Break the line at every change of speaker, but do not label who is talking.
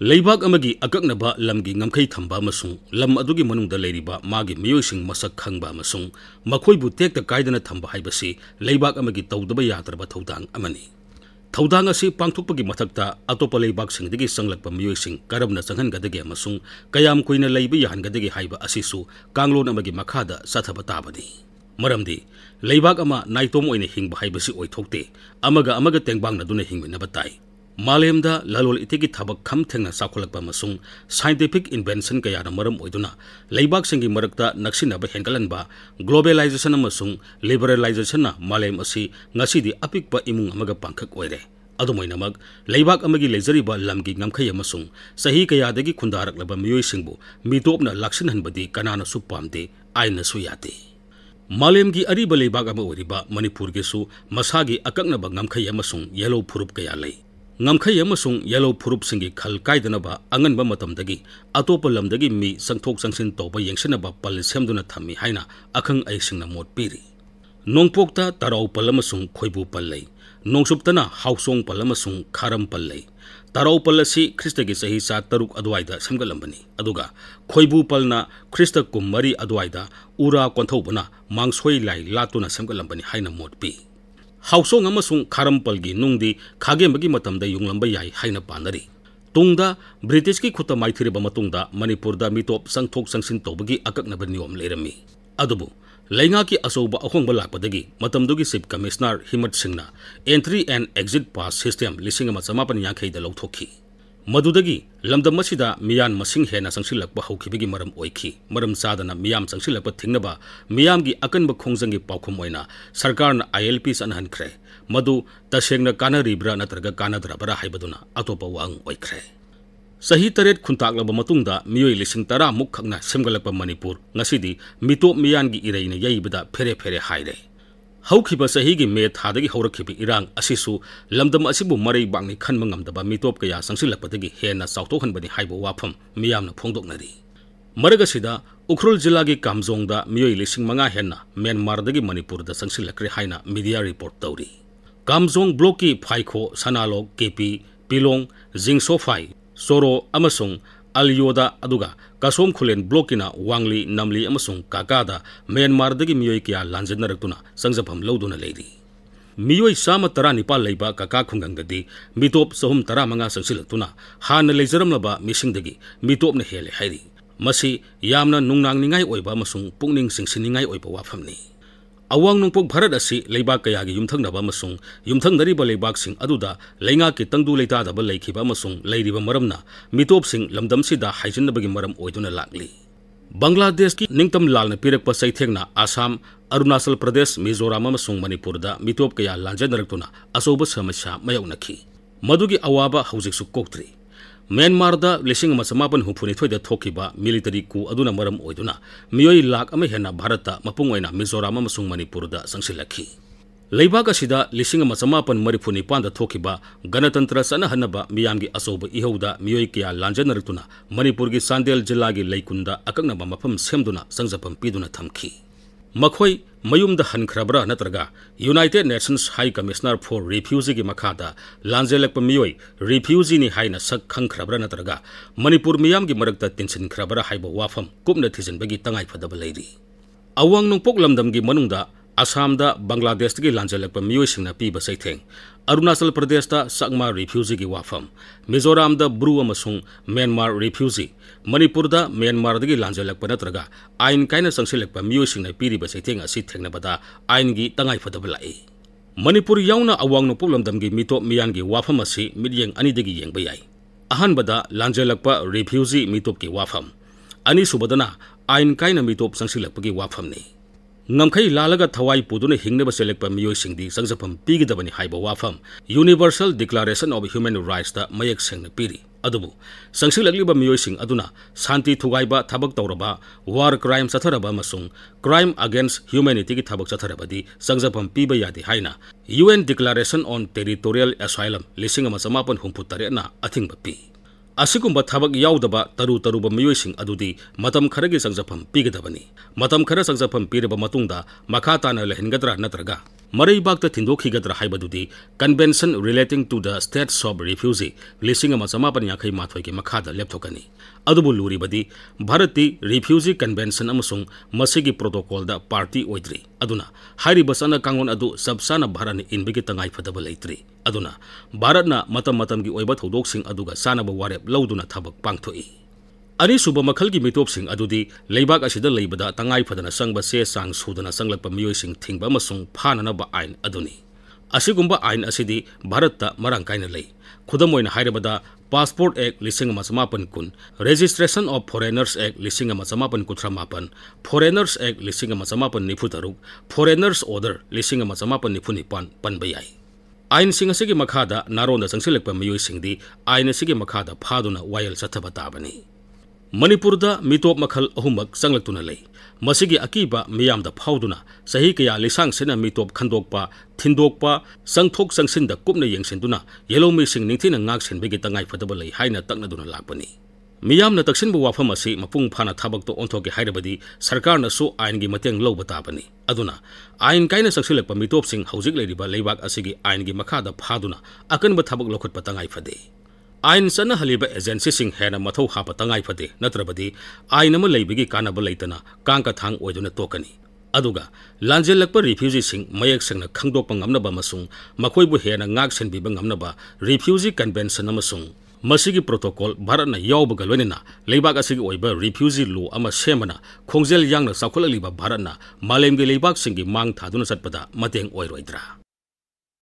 ꯂꯩꯕꯥꯛ ꯑꯃꯒꯤ ꯑꯀꯛꯅꯕ ꯂꯝꯒꯤ ꯉꯝꯈꯩ ꯊꯝꯕ ꯑꯃꯁꯨꯡ ꯂꯝ ꯑꯗꯨꯒꯤ ꯃꯅꯨꯡꯗ ꯂꯩꯔꯤꯕ ꯃꯥꯒꯤ ꯃꯤꯑꯣꯏꯁꯤꯡ ꯃꯁꯛ ꯈꯪꯕ ꯑꯃꯁꯨꯡ ꯃꯈꯣꯏꯕꯨ ꯇꯦꯛꯇ ꯀꯥꯏꯗꯅ ꯊꯝꯕ ꯍꯥꯏꯕꯁꯤ ꯂꯩꯕꯥꯛ ꯑꯃꯒꯤ ꯇꯧꯗꯕ ꯌꯥꯗ꯭ꯔꯕ ꯊꯧꯗꯥꯡ ꯑꯃꯅꯤ ꯊꯧꯗꯥꯡ ꯑꯁꯤ ꯄꯥꯡꯊꯣꯛꯄꯒꯤ ꯃꯊꯛꯇ ꯑꯇꯣꯞꯄ ꯂꯩꯕꯥꯛꯁꯤꯡꯗꯒꯤ ꯆꯪꯂꯛꯄ ꯃꯤꯑꯣꯏꯁꯤꯡ ꯀꯔꯝꯅ ꯆꯪꯍꯟꯒꯗꯒꯦ ꯑꯃꯁꯨꯡ ꯀꯌꯥꯝ ꯀꯨꯏꯅ ꯂꯩꯕ ꯌꯥꯍꯟꯒꯗꯒꯦ ꯍꯥꯏꯕ ꯑꯁꯤꯁꯨ ꯀꯥꯡꯂꯣꯟ ꯑꯃꯒꯤ ꯃꯈꯥꯗ ꯆꯠꯊꯕ ꯇꯥꯕꯅꯤ ꯃꯔꯝꯗꯤ ꯂꯩꯕꯥꯛ ꯑꯃ ꯅꯥꯏꯇꯣꯝ ꯑꯣꯏꯅ ꯍꯤꯡꯕ ꯍꯥꯏꯕꯁꯤ ꯑꯣꯏꯊꯣꯛꯇꯦ ꯑꯃꯒ ꯑꯃꯒ ꯇꯦꯡꯕꯥꯡꯅꯗꯨꯅ ꯍꯤꯡꯃꯤꯟꯅꯕ ꯇꯥꯏ ꯃꯥꯂꯦꯝꯗ ꯂꯂꯣꯟ ꯏꯇꯤꯛꯀꯤ ꯊꯕꯛ ꯈꯝ ꯊꯦꯡꯅ ꯆꯥꯎꯈꯠꯂꯛꯄ ꯑꯃꯁꯨꯡ ꯁꯥꯏꯟꯇꯤꯐꯤꯛ ꯏꯟꯚꯦꯟꯁꯟ ꯀꯌꯥꯅ ꯃꯔꯝ ꯑꯣꯏꯗꯨꯅ ꯂꯩꯕꯥꯛꯁꯤꯡꯒꯤ ꯃꯔꯛꯇ ꯅꯛꯁꯤꯟꯅꯕ ꯍꯦꯟꯒꯠꯍꯟꯕ ꯒ꯭ꯂꯣꯕꯦꯂꯥꯏꯖꯦꯁꯟ ꯑꯃꯁꯨꯡ ꯂꯤꯕꯔꯦꯂꯥꯏꯖꯦꯁꯟꯅ ꯃꯥꯂꯦꯝ ꯑꯁꯤ ꯉꯁꯤꯗꯤ ꯑꯄꯤꯛꯄ ꯏꯃꯨꯡ ꯑꯃꯒ ꯄꯥꯡꯈꯛ ꯑꯣꯏꯔꯦ ꯑꯗꯨꯃꯥꯏꯅꯃꯛ ꯂꯩꯕꯥꯛ ꯑꯃꯒꯤ ꯂꯩꯖꯔꯤꯕ ꯂꯝꯒꯤ ꯉꯝꯈꯩ ꯑꯃꯁꯨꯡ ꯆꯍꯤ ꯀꯌꯥꯗꯒꯤ ꯈꯨꯟꯗꯥꯔꯛꯂꯕ ꯃꯤꯑꯣꯏꯁꯤꯡꯕꯨ ꯃꯤꯇꯣꯞꯅ ꯂꯥꯛꯁꯤꯟꯍꯟꯕꯗꯤ ꯀꯅꯥꯅꯁꯨ ꯄꯥꯝꯗꯦ ꯑꯥꯏꯟꯅꯁꯨ ꯌꯥꯗꯦ ꯃꯥꯂꯦꯝꯒꯤ ꯑꯔꯤꯕ ꯂꯩꯕꯥꯛ ꯑꯃ ꯑꯣꯏꯔꯤꯕ ꯃꯅꯤꯄꯨꯔꯒꯤꯁꯨ ꯃꯁꯥꯒꯤ ꯑꯀꯛꯅꯕ ꯉꯝꯈꯩ ꯑꯃꯁꯨꯡ ꯌꯦꯜꯂꯧ ꯐꯨꯔꯨꯞ ꯀꯌꯥ ꯂꯩ ꯉꯝꯈꯩ ꯑꯃꯁꯨꯡ ꯌꯦꯜꯂꯧ ꯐꯨꯔꯨꯞꯁꯤꯡꯒꯤ ꯈꯜ ꯀꯥꯏꯗꯅꯕ ꯑꯉꯟꯕ ꯃꯇꯝꯗꯒꯤ ꯑꯇꯣꯞꯄ ꯂꯝꯗꯒꯤ ꯃꯤ ꯆꯪꯊꯣꯛ ꯆꯪꯁꯤꯟ ꯇꯧꯕ ꯌꯦꯡꯁꯤꯟꯅꯕ ꯄꯜ ꯁꯦꯝꯗꯨꯅ ꯊꯝꯃꯤ ꯍꯥꯏꯅ ꯑꯈꯪ ꯑꯍꯩꯁꯤꯡꯅ ꯃꯣꯠ ꯄꯤꯔꯤ ꯅꯣꯡꯄꯣꯛꯇ ꯇꯔꯥꯎ ꯄꯜ ꯑꯃꯁꯨꯡ ꯈꯣꯏꯕꯨ ꯄꯜ ꯂꯩ ꯅꯣꯡꯆꯨꯞꯇꯅ ꯍꯥꯎꯁꯣꯡ ꯄꯜ ꯑꯃꯁꯨꯡ ꯈꯥꯔꯝ ꯄꯜ ꯂꯩ ꯇꯔꯥꯎ ꯄꯜ ꯑꯁꯤ ꯈ꯭ꯔꯤꯁꯇꯒꯤ ꯆꯍꯤ ꯆꯥ ꯇꯔꯨꯛ ꯑꯗꯨꯋꯥꯏꯗ ꯁꯦꯝꯒꯠꯂꯝꯕꯅꯤ ꯑꯗꯨꯒ ꯈꯣꯏꯕꯨ ꯄꯜꯅ ꯈ꯭ꯔꯤꯁꯇ ꯀꯨꯝ ꯃꯔꯤ ꯑꯗꯨꯋꯥꯏꯗ ꯎꯔꯥ ꯀꯣꯟꯊꯧꯕꯅ ꯃꯥꯡꯁꯣꯏ ꯂꯥꯏ ꯂꯥꯠꯇꯨꯅ ꯁꯦꯝꯒꯠꯂꯝꯕꯅꯤ ꯍꯥꯏꯅ ꯃꯣꯠ ꯄꯤ हाउसों खारम पलगी नूद खागेबकी यूंग पानी तुंग ब्रिटिश की खुत माइथिब मनपुर मीटोप संगठ संगसी तब की अकक्ब नियम लेरमी लेना की अचौब अहोंब लापदी chief commissioner Himmat Singh entry and exit pass system लिंग चमापन याखईद लौथी ꯃꯗꯨꯗꯒꯤ ꯂꯝꯗꯝ ꯑꯁꯤꯗ ꯃꯤꯌꯥꯟ ꯃꯁꯤꯡ ꯍꯦꯟꯅ ꯆꯪꯁꯤꯜꯂꯛꯄ ꯍꯧꯈꯤꯕꯒꯤ ꯃꯔꯝ ꯑꯣꯏꯈꯤ ꯃꯔꯝ ꯆꯥꯗꯅ ꯃꯤꯌꯥꯝ ꯆꯪꯁꯤꯜꯂꯛꯄ ꯊꯤꯡꯅꯕ ꯃꯤꯌꯥꯝꯒꯤ ꯑꯀꯟꯕ ꯈꯣꯡꯖꯪꯒꯤ ꯄꯥꯎꯈꯨꯝ ꯑꯣꯏꯅ ꯁꯔꯀꯥꯔꯅ ꯑꯥꯏ ꯑꯦꯜ ꯄꯤ ꯆꯠꯅꯍꯟꯈ꯭ꯔꯦ ꯃꯗꯨ ꯇꯁꯦꯡꯅ ꯀꯥꯟꯅꯔꯤꯕ꯭ꯔꯥ ꯅꯠꯇ꯭ꯔꯒ ꯀꯥꯟꯅꯗ꯭ꯔꯕ꯭ꯔꯥ ꯍꯥꯏꯕꯗꯨꯅ ꯑꯇꯣꯞꯄ ꯋꯥꯍꯪ ꯑꯣꯏꯈ꯭ꯔꯦ ꯆꯍꯤ ꯇꯔꯦꯠ ꯈꯨꯟꯇꯥꯛꯂꯕ ꯃꯇꯨꯡꯗ ꯃꯤꯑꯣꯏ ꯂꯤꯁꯤꯡ ꯇꯔꯥꯃꯨꯛ ꯈꯛꯅ ꯁꯦꯝꯒꯠꯂꯛꯄ ꯃꯅꯤꯄꯨꯔ ꯉꯁꯤꯗꯤ ꯃꯤꯇꯣꯞ ꯃꯤꯌꯥꯟꯒꯤ ꯏꯔꯩꯅ ꯌꯩꯕꯗ ꯐꯦꯔꯦ ꯐꯦꯔꯦ ꯍꯥꯏꯔꯦ ꯍꯧꯈꯤꯕ ꯆꯍꯤꯒꯤ ꯃꯦ ꯊꯥꯗꯒꯤ ꯍꯧꯔꯛꯈꯤꯕ ꯏꯔꯥꯡ ꯑꯁꯤꯁꯨ ꯂꯝꯗꯝ ꯑꯁꯤꯕꯨ ꯃꯔꯩꯕꯥꯛꯅꯤ ꯈꯟꯕ ꯉꯝꯗꯕ ꯃꯤꯇꯣꯞ ꯀꯌꯥ ꯆꯪꯁꯤꯜꯂꯛꯄꯗꯒꯤ ꯍꯦꯟꯅ ꯆꯥꯎꯊꯣꯛꯍꯟꯕꯅꯤ ꯍꯥꯏꯕ ꯋꯥꯐꯝ ꯃꯤꯌꯥꯝꯅ ꯐꯣꯡꯗꯣꯛꯅꯔꯤ ꯃꯔꯛ ꯑꯁꯤꯗ ꯎꯈ꯭ꯔꯨꯜ ꯖꯤꯂꯥꯒꯤ ꯀꯥꯝꯖꯣꯡꯗ ꯃꯤꯑꯣꯏ ꯂꯤꯁꯤꯡ ꯃꯉꯥ ꯍꯦꯟꯅ ꯃ꯭ꯌꯥꯟꯃꯥꯔꯗꯒꯤ ꯃꯅꯤꯄꯨꯔꯗ ꯆꯪꯁꯤꯜꯂꯛꯈ꯭ꯔꯦ ꯍꯥꯏꯅ ꯃꯤꯗꯤꯌꯥ ꯔꯤꯄꯣꯔꯠ ꯇꯧꯔꯤ ꯀꯥꯝꯖꯣꯡ ꯕ꯭ꯂꯣꯛꯀꯤ ꯐꯥꯏꯈꯣ ꯁꯅꯥꯂꯣꯛ ꯀꯦꯄꯤ ꯄꯤꯂꯣꯡ ꯖꯤꯡꯁꯣꯐꯥꯏ ꯆꯣꯔꯣ ꯑꯃꯁꯨꯡ ꯑꯜꯌꯣꯗ ꯑꯗꯨꯒ ꯀꯁꯣꯝ ꯈꯨꯂꯦꯟ ꯕ꯭ꯂꯣꯛꯀꯤꯅ ꯋꯥꯡꯂꯤ ꯅꯝꯂꯤ ꯑꯃꯁꯨꯡ ꯀꯥꯀꯥꯗ ꯃ꯭ꯌꯥꯟꯃꯥꯔꯗꯒꯤ ꯃꯤꯑꯣꯏ ꯀꯌꯥ ꯂꯥꯟꯖꯟꯅꯔꯛꯇꯨꯅ ꯆꯪꯖꯐꯝ ꯂꯧꯗꯨꯅ ꯂꯩꯔꯤ ꯃꯤꯑꯣꯏ ꯆꯥꯝꯃ ꯇꯔꯥꯅꯤꯄꯥꯜ ꯂꯩꯕ ꯀꯀꯥ ꯈꯨꯡꯒꯪꯗꯗꯤ ꯃꯤꯇꯣꯞ ꯆꯍꯨꯝ ꯇꯔꯥꯃꯉꯥ ꯆꯪꯁꯤꯜꯂꯛꯇꯨꯅ ꯍꯥꯟꯅ ꯂꯩꯖꯔꯝꯂꯕ ꯃꯤꯁꯤꯡꯗꯒꯤ ꯃꯤꯇꯣꯞꯅ ꯍꯦꯜꯂꯦ ꯍꯥꯏꯔꯤ ꯃꯁꯤ ꯌꯥꯝꯅ ꯅꯨꯡꯅꯥꯡꯅꯤꯡꯉꯥꯏ ꯑꯣꯏꯕ ꯑꯃꯁꯨꯡ ꯄꯨꯛꯅꯤꯡ ꯆꯤꯡꯁꯤꯟꯅꯤꯡꯉꯥꯏ ꯑꯣꯏꯕ ꯋꯥꯐꯝꯅꯤ ꯑꯋꯥꯡ ꯅꯣꯡꯄꯣꯛ ꯚꯥꯔꯠ ꯑꯁꯤ ꯂꯩꯕꯥꯛ ꯀꯌꯥꯒꯤ ꯌꯨꯝꯊꯪꯅꯕ ꯑꯃꯁꯨꯡ ꯌꯨꯝꯊꯪꯅꯔꯤꯕ ꯂꯩꯕꯥꯛꯁꯤꯡ ꯑꯗꯨꯗ ꯂꯩꯉꯥꯛꯀꯤ ꯇꯪꯗꯨ ꯂꯩꯇꯥꯗꯕ ꯂꯩꯈꯤꯕ ꯑꯃꯁꯨꯡ ꯂꯩꯔꯤꯕ ꯃꯔꯝꯅ ꯃꯤꯇꯣꯞꯁꯤꯡ ꯂꯝꯗꯝꯁꯤꯗ ꯍꯥꯏꯖꯤꯟꯅꯕꯒꯤ ꯃꯔꯝ ꯑꯣꯏꯗꯨꯅ ꯂꯥꯛꯂꯤ बांग्लादेश की निंगतम लाल पीरप चैथेना आसाम अरुणाचल प्रदेश मिजोराम मनपुर मिटोप क्या लाजनरक्ना अचौब समस्या मयोनखी मधुगी अवाब हौजिक्सु कोक्तरी ꯃ꯭ꯌꯥꯟꯃꯥꯔꯗ ꯂꯤꯁꯤꯡ ꯑꯃ ꯆꯃꯥꯄꯟ ꯍꯨꯝꯐꯨꯅꯤꯊꯣꯏꯗ ꯊꯣꯛꯈꯤꯕ ꯃꯤꯂꯤꯇꯔꯤ ꯀꯨ ꯑꯗꯨꯅ ꯃꯔꯝ ꯑꯣꯏꯗꯨꯅ ꯃꯤꯑꯣꯏ ꯂꯥꯛ ꯑꯃ ꯍꯦꯟꯅ ꯚꯥꯔꯠꯇ ꯃꯄꯨꯡ ꯑꯣꯏꯅ ꯃꯤꯖꯣꯔꯥꯝ ꯑꯃꯁꯨꯡ ꯃꯅꯤꯄꯨꯔꯗ ꯆꯪꯁꯤꯜꯂꯛꯈꯤ ꯂꯩꯕꯥꯛ ꯑꯁꯤꯗ ꯂꯤꯁꯤꯡ ꯑꯃ ꯆꯃꯥꯄꯟ ꯃꯔꯤꯐꯨ ꯅꯤꯄꯥꯟꯗ ꯊꯣꯛꯈꯤꯕ ꯒꯅꯇꯟꯇ꯭ꯔ ꯆꯠꯅꯍꯟꯅꯕ ꯃꯤꯌꯥꯝꯒꯤ ꯑꯆꯧꯕ ꯏꯍꯧꯗ ꯃꯤꯑꯣꯏ ꯀꯌꯥ ꯂꯥꯟꯖꯟꯅꯔꯛꯇꯨꯅ ꯃꯅꯤꯄꯨꯔꯒꯤ ꯆꯥꯟꯗꯦꯜ ꯖꯤꯂꯥꯒꯤ ꯂꯩꯀꯨꯟꯗ ꯑꯀꯛꯅꯕ ꯃꯐꯝ ꯁꯦꯝꯗꯨꯅ ꯆꯪꯖꯐꯝ ꯄꯤꯗꯨꯅ ꯊꯝꯈꯤ ꯃꯈꯣꯏ ꯃꯌꯨꯝꯗ ꯍꯟꯈ꯭ꯔꯕ꯭ꯔꯥ ꯅꯠꯇ꯭ꯔꯒ United Nations High Commissioner for ꯔꯤꯐ꯭ꯌꯨꯖꯤꯒꯤ ꯃꯈꯥꯗ ꯂꯥꯟꯖꯦꯜꯂꯛꯄ ꯃꯤꯑꯣꯏ ꯔꯤꯐ꯭ꯌꯨꯖꯤꯅꯤ ꯍꯥꯏꯅ ꯁꯛ ꯈꯪꯈ꯭ꯔꯕ꯭ꯔꯥ ꯅꯠꯇ꯭ꯔꯒ ꯃꯅꯤꯄꯨꯔ ꯃꯤꯌꯥꯝꯒꯤ ꯃꯔꯛꯇ ꯇꯤꯟꯁꯤꯟꯈ꯭ꯔꯕ꯭ꯔꯥ ꯍꯥꯏꯕ ꯋꯥꯐꯝ ꯀꯨꯞꯅ ꯊꯤꯖꯤꯟꯕꯒꯤ ꯇꯉꯥꯏꯐꯗꯕ ꯂꯩꯔꯤ ꯑꯋꯥꯡ ꯅꯣꯡꯄꯣꯛ ꯂꯝꯗꯝꯒꯤ ꯃꯅꯨꯡꯗ असम बंगलादेश की लाज लग मईसंग पीब सैथें अरुणाचल प्रदेश सकमा रिफ्यूजी की वाफम Mizoram Bru Myanmar refugee Manipur Myanmar लाज नग आईन कई चंसल मईसंग पीब सैथें थेनबद आईन की तंगाइफब लाइ मणिपुर अवांग नोपूलम की मीटो मियान की वाफम से मिटंग अनीब ये रिफ्यूजी मीटोप की वाफम अनीबदना आईन कई मीटोप चंसल की वाफमनी ꯉꯝꯈꯩ ꯂꯥꯜꯂꯒ ꯊꯋꯥꯏ ꯄꯨꯗꯨꯅ ꯍꯤꯡꯅꯕ ꯆꯦꯜꯂꯛꯄ ꯃꯤꯑꯣꯏꯁꯤꯡꯗꯤ ꯆꯪꯖꯐꯝ ꯄꯤꯒꯗꯕꯅꯤ ꯍꯥꯏꯕ ꯋꯥꯐꯝ ꯌꯨꯅꯤꯚꯔꯁꯦꯜ ꯗꯤꯀ꯭ꯂꯥꯔꯦꯁꯟ ꯑꯣꯐ ꯍ꯭ꯌꯨꯃꯦꯟ ꯔꯥꯏꯠꯁꯇ ꯃꯌꯦꯛ ꯁꯦꯡꯅ ꯄꯤꯔꯤ ꯑꯗꯨꯕꯨ ꯆꯪꯁꯤꯜꯂꯛꯂꯤꯕ ꯃꯤꯑꯣꯏꯁꯤꯡ ꯑꯗꯨꯅ ꯁꯥꯟꯇꯤ ꯊꯨꯒꯥꯏꯕ ꯊꯕꯛ ꯇꯧꯔꯕ ꯋꯥꯔ ꯀ꯭ꯔꯥꯏꯝ ꯆꯠꯊꯔꯕ ꯑꯃꯁꯨꯡ ꯀ꯭ꯔꯥꯏꯝ ꯑꯒꯦꯟꯁ ꯍ꯭ꯌꯨꯃꯦꯅꯤꯇꯤꯒꯤ ꯊꯕꯛ ꯆꯠꯊꯔꯕꯗꯤ ꯆꯪꯖꯐꯝ ꯄꯤꯕ ꯌꯥꯗꯦ ꯍꯥꯏꯅ U N declaration on territorial asylum ꯂꯤꯁꯤꯡ ꯑꯃ ꯆꯃꯥꯄꯟ ꯍꯨꯝꯐꯨ ꯇꯔꯦꯠꯅ ꯑꯊꯤꯡꯕ ꯄꯤ ꯑꯁꯤꯒꯨꯝꯕ ꯊꯕꯛ ꯌꯥꯎꯗꯕ ꯇꯔꯨ ꯇꯔꯨꯕ ꯃꯤꯑꯣꯏꯁꯤꯡ ꯑꯗꯨꯗꯤ ꯃꯇꯝ ꯈꯔꯒꯤ ꯆꯪꯖꯐꯝ ꯄꯤꯒꯗꯕꯅꯤ ꯃꯇꯝ ꯈꯔ ꯆꯪꯖꯐꯝ ꯄꯤꯔꯕ ꯃꯇꯨꯡꯗ ꯃꯈꯥ ꯇꯥꯅ ꯂꯩꯍꯟꯒꯗ꯭ꯔꯥ ꯅꯠꯇ꯭ꯔꯒ ꯃꯔꯩꯕꯥꯛꯇ ꯊꯤꯟꯗꯣꯛꯈꯤꯒꯗ꯭ꯔꯥ ꯍꯥꯏꯕꯗꯨꯗꯤ convention relating to the status of refugee ꯂꯤꯁꯤꯡ ꯑꯃ ꯆꯃꯥꯄꯟ ꯌꯥꯡꯈꯩ ꯃꯥꯊꯣꯏꯒꯤ ꯃꯈꯥꯗ ꯂꯦꯞꯊꯣꯛꯀꯅꯤ ꯑꯗꯨꯕꯨ ꯂꯨꯔꯤꯕꯗꯤ ꯚꯥꯔꯠꯇꯤ ꯔꯤꯐ꯭ꯌꯨꯖꯤ ꯀꯟꯚꯦꯟꯁꯟ ꯑꯃꯁꯨꯡ ꯃꯁꯤꯒꯤ ꯄ꯭ꯔꯣꯇꯣꯀꯣꯜꯗ ꯄꯥꯔꯇꯤ ꯑꯣꯏꯗ꯭ꯔꯤ ꯑꯗꯨꯅ ꯍꯥꯏꯔꯤꯕ ꯆꯠꯅ ꯀꯥꯡꯂꯣꯟ ꯑꯗꯨ ꯆꯞ ꯆꯥꯅ ꯚꯥꯔꯠꯅ ꯏꯟꯕꯒꯤ ꯇꯉꯥꯏꯐꯗꯕ ꯂꯩꯇ꯭ꯔꯤ ꯑꯗꯨꯅ ꯚꯥꯔꯠꯅ ꯃꯇꯝ ꯃꯇꯝꯒꯤ ꯑꯣꯏꯕ ꯊꯧꯗꯣꯛꯁꯤꯡ ꯑꯗꯨꯒ ꯆꯥꯅꯕ ꯋꯥꯔꯦꯞ ꯂꯧꯗꯨꯅ ꯊꯕꯛ ꯄꯥꯡꯊꯣꯛꯏ ꯑꯅꯤꯁꯨꯕ ꯃꯈꯜꯒꯤ ꯃꯤꯇꯣꯞꯁꯤꯡ ꯑꯗꯨꯗꯤ ꯂꯩꯕꯥꯛ ꯑꯁꯤꯗ ꯂꯩꯕꯗ ꯇꯉꯥꯏ ꯐꯗꯅ ꯆꯪꯕ ꯆꯦ ꯆꯥꯡ ꯁꯨꯗꯅ ꯆꯪꯂꯛꯄ ꯃꯤꯑꯣꯏꯁꯤꯡ ꯊꯤꯡꯕ ꯑꯃꯁꯨꯡ ꯐꯥꯅꯅꯕ ꯑꯥꯏꯟ ꯑꯗꯨꯅꯤ ꯑꯁꯤꯒꯨꯝꯕ ꯑꯥꯏꯟ ꯑꯁꯤꯗꯤ ꯚꯥꯔꯠꯇ ꯃꯔꯥꯡ ꯀꯥꯏꯅ ꯂꯩ ꯈꯨꯗꯝ ꯑꯣꯏꯅ ꯍꯥꯏꯔꯕꯗ ꯄꯥꯁꯄꯣꯔꯠ ꯑꯦꯛ ꯂꯤꯁꯤꯡ ꯑꯃ ꯆꯃꯥꯄꯟ ꯀꯨꯟ ꯔꯦꯖꯤꯁꯇ꯭ꯔꯦꯁꯟ ꯑꯣꯐ ꯐꯣꯔꯦꯅꯔꯁ ꯑꯦꯛ ꯂꯤꯁꯤꯡ ꯑꯃ ꯆꯃꯥꯄꯟ ꯀꯨꯟꯊ꯭ꯔꯥ ꯃꯥꯄꯟ ꯐꯣꯔꯦꯅꯔꯁ ꯑꯦꯛ ꯂꯤꯁꯤꯡ ꯑꯃ ꯆꯃꯥꯄꯟ ꯅꯤꯐꯨ ꯇꯔꯨꯛ ꯐꯣꯔꯦꯅꯔꯁ ꯑꯣꯔꯗꯔ ꯂꯤꯁꯤꯡ ꯑꯃ ꯆꯃꯥꯄꯟ ꯅꯤꯐꯨ ꯅꯤꯄꯥꯟ ꯄꯟꯕ ꯌꯥꯏ ꯑꯥꯏꯟꯁꯤꯡ ꯑꯁꯤꯒꯤ ꯃꯈꯥꯗ ꯅꯥꯔꯣꯟꯗ ꯆꯪꯁꯤꯜꯂꯛꯄ ꯃꯤꯑꯣꯏꯁꯤꯡꯗꯤ ꯑꯥꯏꯟ ꯑꯁꯤꯒꯤ ꯃꯈꯥꯗ ꯐꯥꯗꯨꯅ ꯋꯥꯌꯦꯜ ꯆꯠꯊꯕ ꯇꯥꯕꯅꯤ मणिपुरदा मितोप मखल अहुमक संगलतुना ले मसिगी अकीबा मियाम द फाउदुना सही कया लिसांग सेना मितोप खंदोकपा थिंदोकपा संगथोक संगसिन द कुपने यंगसिनदुना येलोमी सिंग निथिना ngak sen bigi tangai fadaba lai haina taknaduna lakpani miyam na taksin bu wafam asi mapung phana thabak to ontho ki hairabadi sarkar na so ain gi mateng lo bata bani aduna ain kaina saksilak pa mitop sing haujik leiriba leibak asigi ain gi makha da phaduna akan ba thabak lokhot patangai fade ꯑꯥꯏꯟ ꯆꯠꯅꯍꯜꯂꯤꯕ ꯑꯦꯖꯦꯟꯁꯤꯁꯤꯡ ꯍꯦꯟꯅ ꯃꯊꯧ ꯍꯥꯞꯄ ꯇꯉꯥꯏ ꯐꯗꯦ ꯅꯠꯇ꯭ꯔꯕꯗꯤ ꯑꯥꯏꯟ ꯑꯃ ꯂꯩꯕꯒꯤ ꯀꯥꯟꯅꯕ ꯂꯩꯇꯅ ꯀꯥꯡꯀꯊꯥꯡ ꯑꯣꯏꯗꯨꯅ ꯇꯣꯛꯀꯅꯤ ꯑꯗꯨꯒ ꯂꯥꯟꯖꯦꯜꯂꯛꯄ ꯔꯤꯐ꯭ꯌꯨꯖꯤꯁꯤꯡ ꯃꯌꯦꯛ ꯁꯦꯡꯅ ꯈꯪꯗꯣꯛꯄ ꯉꯝꯅꯕ ꯑꯃꯁꯨꯡ ꯃꯈꯣꯏꯕꯨ ꯍꯦꯟꯅ ꯉꯥꯛ ꯁꯦꯟꯕꯤꯕ ꯉꯝꯅꯕ ꯔꯤꯐ꯭ꯌꯨꯖꯤ ꯀꯟꯚꯦꯟꯁꯟ ꯑꯃꯁꯨꯡ ꯃꯁꯤꯒꯤ ꯄ꯭ꯔꯣꯇꯣꯀꯣꯜ ꯚꯥꯔꯠꯅ ꯌꯥꯎꯕꯒ ꯂꯣꯏꯅꯅ ꯂꯩꯕꯥꯛ ꯑꯁꯤꯒꯤ ꯑꯣꯏꯕ ꯔꯤꯐ꯭ꯌꯨꯖꯤ ꯂꯣ ꯑꯃ ꯁꯦꯝꯕꯅ ꯈꯣꯡꯖꯦꯜ ꯌꯥꯡꯅ ꯆꯥꯎꯈꯠꯂꯛꯂꯤꯕ ꯚꯥꯔꯠꯅ ꯃꯥꯂꯦꯝꯒꯤ ꯂꯩꯕꯥꯛꯁꯤꯡꯒꯤ ꯃꯥꯡ ꯊꯥꯗꯨꯅ ꯆꯠꯄꯗ ꯃꯇꯦꯡ ꯑꯣꯏꯔꯣꯏꯗ꯭ꯔꯥ